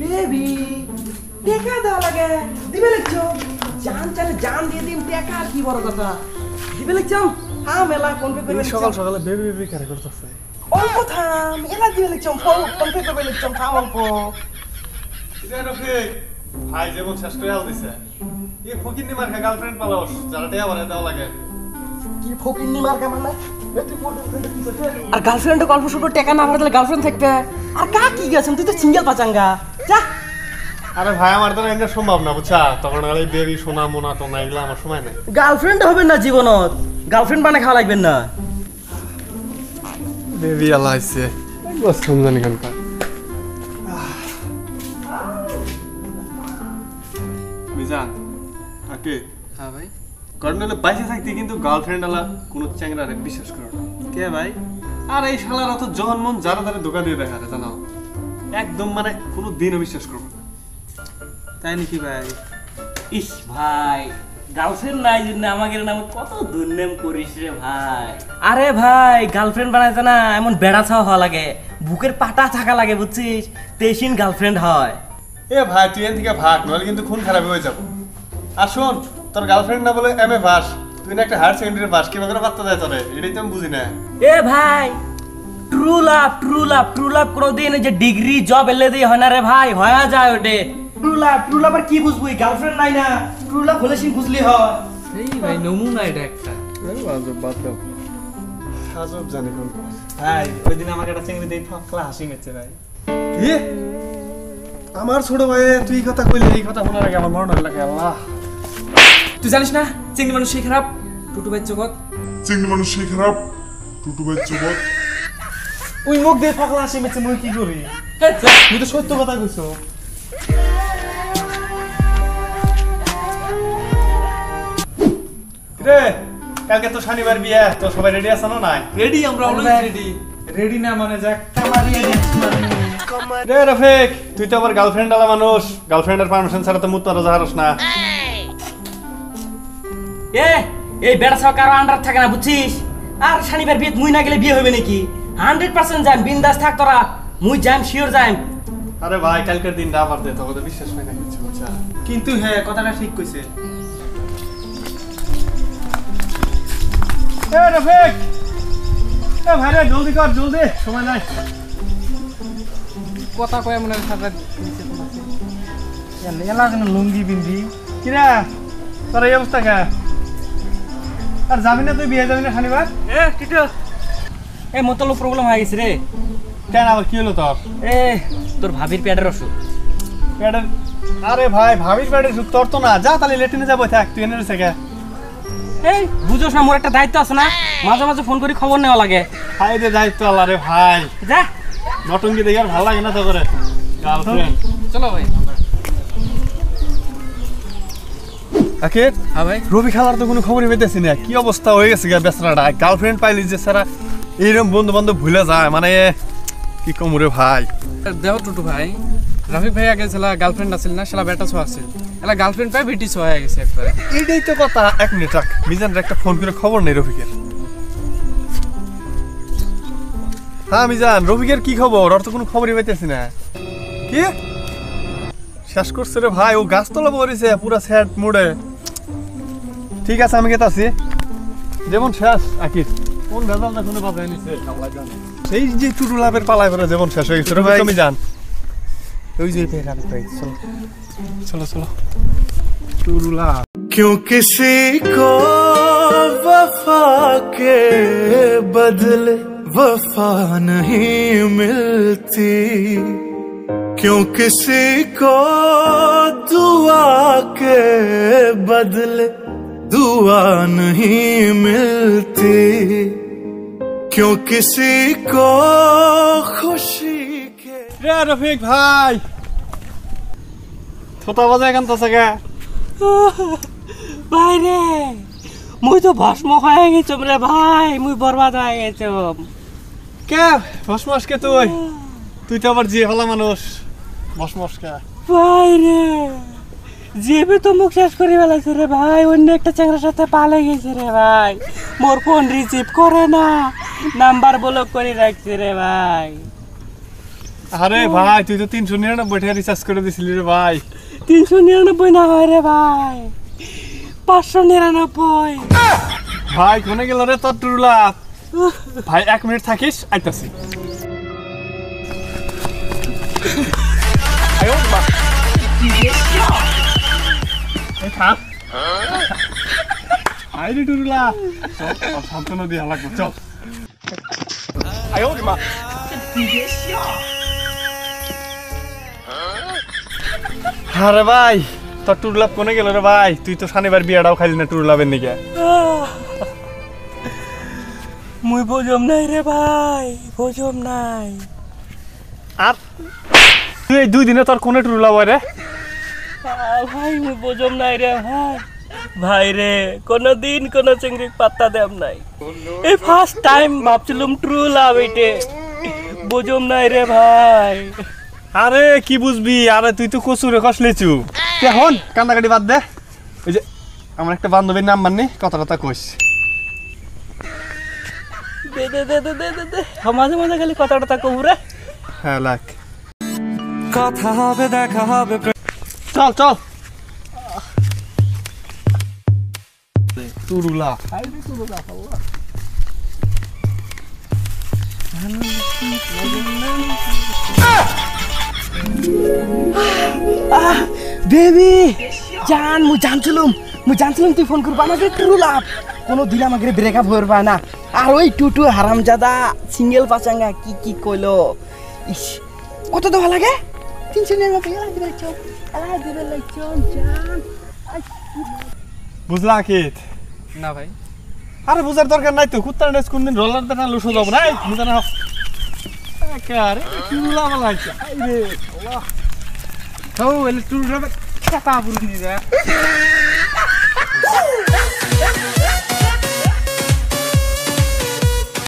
Baby টেকা দেওয়া লাগে। দিবে লিখছো জান চালে জান দিয়ে দিম টেকা আর কি বড় কথা। দিবে লিখছো হ্যাঁ মেলা ফোন পে করবে সকাল সকালে বেবি বেবি কারে করতেছে। অল্প থাম এলা দিবে লিখছো ফোন ফোন পে করবে লিখছো থাম অল্প। ভাই যেমন শেষ করে আল দিছে। এই ফকির নিমার গার্লফ্রেন্ড পালস যারা টেয়া বারে দেওয়া লাগে। কি কেমন আর গার্লফ্রেন্ড গল্প শুরু টেকা না দিলে গার্লফ্রেন্ড থাকবে। আর কা কি গেছেন তুই তো সিঙ্গেল পাচাঙ্গা। যা। আরে ভাই আমার তো এটা সম্ভব না বুঝছা? তখন আর এই বেবি সোনা মোনা টোনা এগুলো আমার সময় নেই। গার্লফ্রেন্ড হবে না জীবনত। গার্লফ্রেন্ড বানায় খাওয়া লাগবেন না। বেবি আল্লাহ আইছে বস কম জানি মিজান আকে হ্যাঁ ভাই। কর্নেলে বাইসে থাকতে কিন্তু গার্লফ্রেন্ড আলা কোনো চ্যাংরারে বিশ্বাস করো না। কে ভাই? আর এই শালারা তো জন মন যারা তারা দোকান দিয়ে দেখা জানো একদম মানে কোনো দিনও বিশ্বাস করব না। তাই নাকি ভাই? ইস ভাই গার্লফ্রেন্ড নাই জন্য আমাকে নামে কত দুর্নাম করিস রে ভাই। আরে ভাই গার্লফ্রেন্ড বানাইতে না এমন বেড়া ছাওয়া হওয়া লাগে। বুকের পাটা থাকা লাগে বুঝছিস? তেইশিন গার্লফ্রেন্ড হয়। এ ভাই তুই এখান থেকে ভাগ নইলে কিন্তু খুন খারাপ হয়ে যাব। আর শোন তোর গার্লফ্রেন্ড না বলে এম এ পাস তুই না একটা হায়ার সেকেন্ডারি পাস কি করে পাত্তা দেয় তোরে? এটাই তো আমি বুঝি না। এ ভাই true love true love true love কোনোদিন যে ডিগ্রি জব এলে দিয়ে হয় না রে ভাই হয়ে যায় ওটে। ট্রুলাভ ট্রুলাভ আর কি বুঝবি? গার্লফ্রেন্ড নাই না। ট্রু লাভ হলে সিন বুঝলি হয় এই ভাই নমুনা এটা একটা। আজব বাদ দাও। আজব জানি কোন ভাই ওই দিন আমাকে একটা চিংড়ি দিয়ে ফাঁকলা হাসি মেচ্ছে ভাই। কি? আমার ছোট ভাই তুই কথা কইলি এই কথা শোনার আগে আমার মরণ লাগে আল্লাহ। তুই জানিস না চিংড়ি মানুষ সেই খারাপ? টুটু ভাই জগৎ। চিংড়ি মানুষ সেই খারাপ টুটু ভাই চুবত ওই মুখ দিয়ে ফাঁকলা হাসি মেচ্ছে মুই কি করি? তুই তো সত্য কথা কইছো। রে কালকে তো শনিবার বিয়ে তো সবাই রেডি আছো না নাই? রেডি আমরা অলওয়েজ রেডি রেডি না মানে যাক রে রফিক তুই তো আবার গার্লফ্রেন্ড আলা মানুষ। গার্লফ্রেন্ডের পারমিশন ছাড়া তো মুত মারা যাহারস না। এ এই বেড়া ছাওয়া কারও আন্ডার থাকে না বুঝছিস? আর শনিবার বিয়ে মুই না গেলে বিয়ে হবে নাকি? হান্ড্রেড পার্সেন্ট যাইম বিন্দাস থাক তোরা। মুই যাইম শিওর যাইম আরে ভাই কালকের দিন আবার দে তোকে তো বিশ্বাস হয় না কিছু কিন্তু হ্যাঁ কথাটা ঠিক কইছে। এ রফিক! এ ভাই রে জলদি কর জলদি সময় নাই। কথা কয় মনে সাথে এলা কেন লুঙ্গি পিন্ধি? কিরা তোর এই অবস্থা কে? আর যাবি না তুই বিয়ে যাবি না শনিবার? এ টিটো। এ মতলো প্রবলেম হয়ে গেছে রে কেন আবার কি হলো তোর? এ তোর ভাবির পেটের অসুখ। প্যাডের আরে ভাই ভাবির প্যাডের তোর তো না। যা তাহলে লেটিনে যাব থাক তুই এনে এই বুঝোস না মোর একটা দায়িত্ব আছে না। মাঝে মাঝে ফোন করে খবর নেওয়া লাগে। ভাই রে দায়িত্ব আল্লাহ রে ভাই। যা। নটঙ্গি দেখে আর ভালো লাগে না তো করে। গার্লফ্রেন্ড চলো ভাই। আকে ভাই রবি খেলার তো কোনো খবরই পেতেছি না। কি অবস্থা হয়ে গেছে গা বেচারাটা? গার্লফ্রেন্ড পাইলি যে সারা এইরকম বন্ধু বান্ধব ভুলে যায় মানে কি কম রে ভাই? দেও টুটু ভাই রফিক ভাই আগে ছেলা গার্লফ্রেন্ড আছিল না সেলা বেটা ছো আছিল। এলা গার্লফ্রেন্ড পাই বেটি ছো হয়ে গেছে একবারে। এইটাই তো কথা। এক মিনিট রাখ মিজানের একটা ফোন করে খবর নেই রফিকের। হ্যাঁ মিজান রফিকের কি খবর? ওর তো কোনো খবরই পাইতেছি না। কি? শেষ করছে রে ভাই ও গাছ গাছতলা পড়েছে পুরা স্যাড মোড়ে ঠিক আছে আমি গেতাছি যেমন শেষ আকির কোন ভেজাল না কোনো বাজায় নিছে সেই যে টুটু লাভের পালায় করে যেমন শেষ হয়ে গেছে রফিক তুমি যান ওই যে চলো চলো চলো টুরু লাভ क्यों किसी को वफा के बदले वफा नहीं मिलती क्यों किसी को दुआ के बदले दुआ नहीं मिलती क्यों किसी को खुशी के রে রফিক ভাই ছোটা বাজে এখান তো সাগা ভাই রে মুই তো ভস্ম হয়ে গেছম রে ভাই মুই বরবাদ হয়ে গেছম কে ভসমস কে তুই তুই তো আবার জিয়ে ফেলা মানুষ ভসমস কে ভাই রে জিপে তো মুখ শেষ করে ফেলাইছে রে ভাই অন্য একটা চ্যাংড়ার সাথে পালে গেছে রে ভাই। মোর ফোন রিসিভ করে না নাম্বার ব্লক করে রাখছে রে ভাই। আরে ভাই তুই তো তিনশো নিরানব্বই টাকা রিচার্জ করে দিছিলি রে ভাই। তিনশো নিরানব্বই না হয় রে ভাই পাঁচশো নিরানব্বই। ভাই কোনে গেল রে তোর টুরুলা? ভাই এক মিনিট থাকিস আইতাছি। আয়ো মা। এই থাম। আই রে টুরুলা চল সান্ত্বনা দিয়া চল। আয়ো রে মা। আরে ভাই তোর টুরলাভ কোনে গেল রে ভাই। তুই তো শনিবার বিয়াটাও খাইলি না টুরলাভের নিকে। মুই বুঝম নাই রে ভাই বুঝম নাই। আর তুই এই দুই দিনে তোর কোনে টুরলাভ রে? ভাই মুই বুঝম নাই রে ভাই ভাই রে কোনো দিন কোনো চিংড়ি পাত্তা দেম নাই। এই ফার্স্ট টাইম ভাবছিলাম ট্রু লাভ এটে বুঝম নাই রে ভাই। আরে কি বুঝবি? আরে তুই তো কচুরে কষ লেচু। তুই এখন কান্দাকাটি বাদ দে। ওই যে আমার একটা বান্ধবীর নাম মাননি কথা কথা কইস। দে দে দে দে দে দে। দে মাঝে মাঝে খালি কথাটা তা কবু রে। হ্যাঁ লাখ কথা হবে দেখা হবে চল চল টুরুলা বেবি জান মু জানছিলাম মু জানছিলাম তুই ফোন করবা আমাকে ট্রু লাভ কোনো দিন আমাকে ব্রেকআপ হয়ে পায় না আর ওই টুটু হারামজাদা সিঙ্গেল পাচাঙ্গা কি কি কইলো ইস কত দেওয়া লাগে চল চল বুঝলা কি না ভাই। আরে বুঝার দরকার নাই তো কুত্তার নেস কোনদিন রোলার দেনা লুসো যাব না? মুদা না আরে টুরুলা বলা হইছে আই রে তো এলে টুর কথা পুরুষ নিয়ে